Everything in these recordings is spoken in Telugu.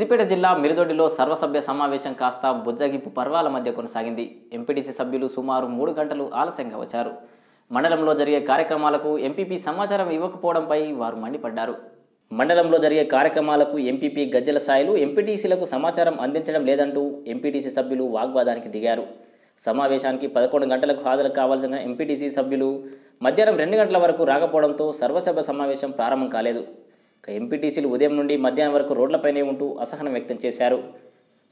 సిద్దిపేట జిల్లా మిరుదొడ్డిలో సర్వసభ్య సమావేశం కాస్త బుజ్జగింపు పర్వాల మధ్య కొనసాగింది. ఎంపీటీసీ సభ్యులు సుమారు మూడు గంటలు ఆలస్యంగా వచ్చారు. మండలంలో జరిగే కార్యక్రమాలకు ఎంపీపీ సమాచారం ఇవ్వకపోవడంపై వారు మండిపడ్డారు. మండలంలో జరిగే కార్యక్రమాలకు ఎంపీపీ గజ్జల సాయిలు ఎంపీటీసీలకు సమాచారం అందించడం లేదంటూ ఎంపీటీసీ సభ్యులు వాగ్వాదానికి దిగారు. సమావేశానికి పదకొండు గంటలకు హాజరు కావాల్సిన ఎంపీటీసీ సభ్యులు మధ్యాహ్నం రెండు గంటల వరకు రాకపోవడంతో సర్వసభ సమావేశం ప్రారంభం కాలేదు. ఎంపీటీసీలు ఉదయం నుండి మధ్యాహ్నం వరకు రోడ్లపైనే ఉంటూ అసహనం వ్యక్తం చేశారు.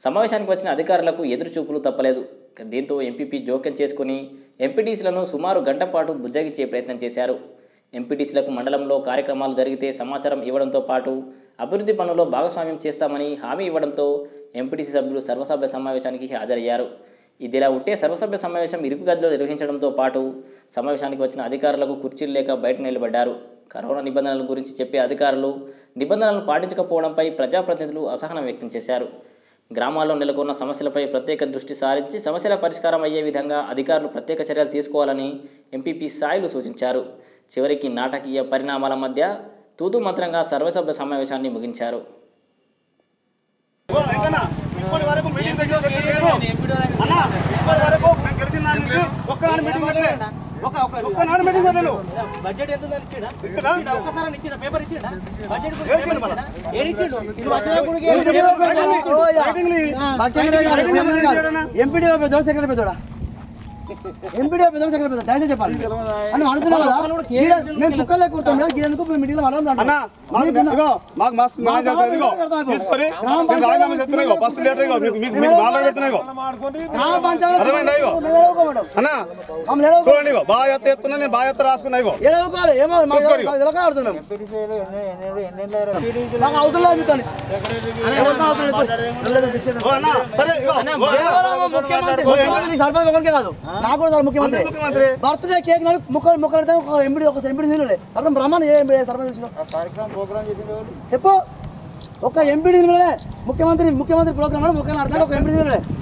సమావేశానికి వచ్చిన అధికారులకు ఎదురు చూపులు తప్పలేదు దీంతో ఎంపీపీ జోక్యం చేసుకుని ఎంపీటీసీలను సుమారు గంట పాటు బుజ్జగించే ప్రయత్నం చేశారు. ఎంపీటీసీలకు మండలంలో కార్యక్రమాలు జరిగితే సమాచారం ఇవ్వడంతో పాటు అభివృద్ధి పనుల్లో భాగస్వామ్యం చేస్తామని హామీ ఇవ్వడంతో ఎంపీటీసీ సభ్యులు సర్వసభ్య సమావేశానికి హాజరయ్యారు. ఇదిలా ఉంటే సర్వసభ్య సమావేశం ఇరుకు గదిలో నిర్వహించడంతో పాటు సమావేశానికి వచ్చిన అధికారులకు కుర్చీలు లేక బయట నిలబడ్డారు. కరోనా నిబంధనల గురించి చెప్పే అధికారులు నిబంధనలను పాటించకపోవడంపై ప్రజాప్రతినిధులు అసహనం వ్యక్తం చేశారు. గ్రామాల్లో నెలకొన్న సమస్యలపై ప్రత్యేక దృష్టి సారించి సమస్యల పరిష్కారం అయ్యే విధంగా అధికారులు ప్రత్యేక చర్యలు తీసుకోవాలని ఎంపీపీ సాయిలు సూచించారు. చివరికి నాటకీయ పరిణామాల మధ్య తూతు మంత్రంగా సర్వసభ్య సమావేశాన్ని ముగించారు ఓ వెంకన్న, ఇప్పటి వరకు మీటింగ్ దగ్గర పెట్టలేదు. అన్న, ఇప్పటి వరకు నాకు తెలిసిన దాని నుంచి ఒక్కనాడు మీటింగ్ పెట్టలే. ఒక్కనాడు మీటింగ్ పెట్టలేదు. బడ్జెట్ ఎంత ఉందని ఇచ్చిండా? ఇచ్చిండా? ఇచ్చిండా? ఒక్కసారి ఇచ్చిండా? పేపర్ ఇచ్చిండా? బడ్జెట్ ఏడు ఇచ్చిండు? ఇది ఎంపీడీ పెద్దోడు సెక్రటరీ పెద్దోడా ఎంపీడీ పెద్దోడు సెక్రటరీ పెద్దోడు దయచేసి చెప్పాలి. అని అడుగుతున్నావు కదా? మేము కుక్కలు కూర్చోం గీడెందుకు మీటింగ్ అన్న, మాకు ఇగో, మాకు మస్తు తీసుకొని ఫస్ట్ లెటర్ మీకు- మీకు- మీకు మాట్లాడి పెడుతున్నా ఇగో. గ్రామ పంచాయతీ చూడండి బాగా ఎత్త ఎత్తున్నా నేను బాగా ఎత్త రాసుకున్నా ఇగో ఎడవుకోవాలి ఏమో నాకు అవసరం లేదు ముఖ్యమంత్రి. సర్పంచ్ ఒకరికే కాదు. నాకు ముఖ్యమంత్రి. బర్త్డే కేక్ నాడు ముక్కలు ముక్కలు ఒక ఎంబడి ఒక ఎంబడి నీళ్ళు అర్థం బ్రహ్మాండ ఏ ఎంబడి? చెప్పు. ఒక ఎంపీడీ ముఖ్యమంత్రి ముఖ్యమంత్రి ప్రోగ్రామ్ ముఖ్యమంత్రి అర్థం ఒక ఎంపీడీ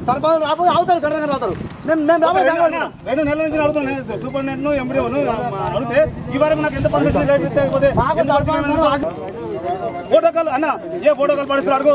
సర్పంచ్ రాబోతే అవుతారు గంట గంట అవుతారు మేము మేము రాబోయే రెండు నెలల నుంచి అడుగుతున్నా నేను సూపరింటెండెంట్ను ఎంబీడీ అడిగితే ఈ వరకు నాకు ఎంత పర్మిషన్ వచ్చింది? ఫోటోకాల్ అన్న ఏ ఫోటోకాల్ పడిస్తారు అడుగు.